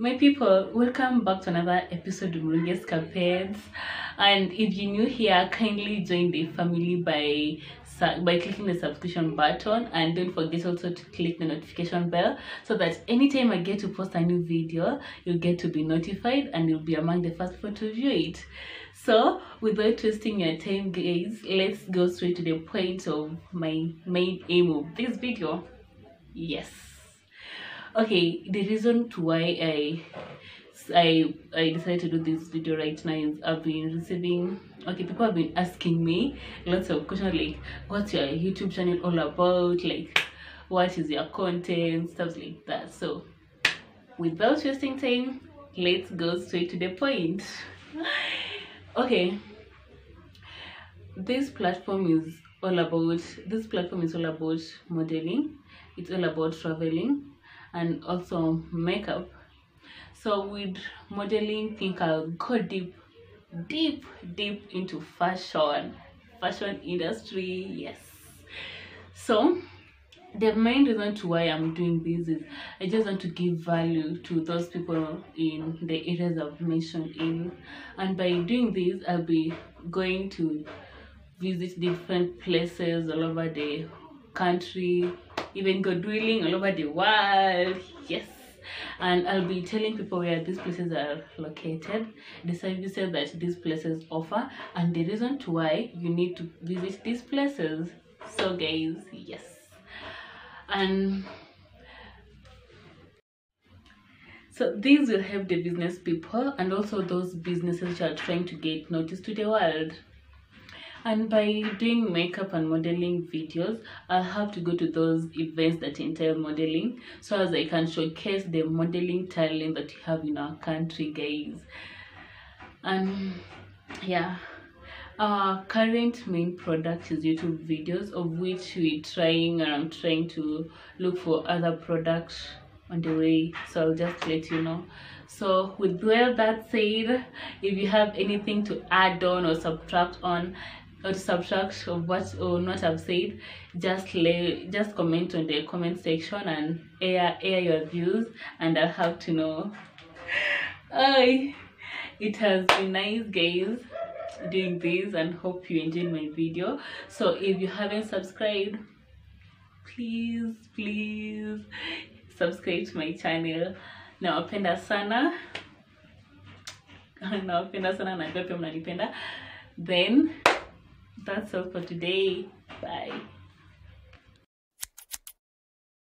My people, welcome back to another episode of Murunga Escapedes. And if you're new here, kindly join the family by by clicking the subscription button and don't forget also to click the notification bell so that anytime I get to post a new video, you'll get to be notified and you'll be among the first people to view it. So, without wasting your time, guys, let's go straight to the point of my main aim of this video. Yes okay the reason to why i i i decided to do this video right now is i've been receiving okay people have been asking me lots of questions like what's your youtube channel all about? Like what is your content? Stuff like that. So without wasting time let's go straight to the point. Okay. This platform is all about this platform is all about modeling. It's all about traveling and also makeup. So with modeling think i'll go deep deep deep into fashion fashion industry yes. So the main reason to why i'm doing this is i just want to give value to those people in the areas i've mentioned in. And by doing this i'll be going to visit different places all over the country even go drilling all over the world. Yes. And i'll be telling people where these places are located. The services that these places offer and the reason to why you need to visit these places. So guys yes. And so these will help the business people and also those businesses who are trying to get noticed to the world and by doing makeup and modeling videos i'll have to go to those events that entail modeling so as i can showcase the modeling talent that we have in our country guys. And yeah. Our current main product is youtube videos of which we're trying and i'm trying to look for other products on the way. So i'll just let you know. So with well that said if you have anything to add on or subtract on or to subtract of what or not I've said, just lay just comment on the comment section and air air your views and I'll have to know. Hi. It has been nice guys doing this and hope you enjoyed my video. So if you haven't subscribed, please please subscribe to my channel. Now, Nawapenda sana. Nawapenda sana na pia. Then that's all for today. Bye.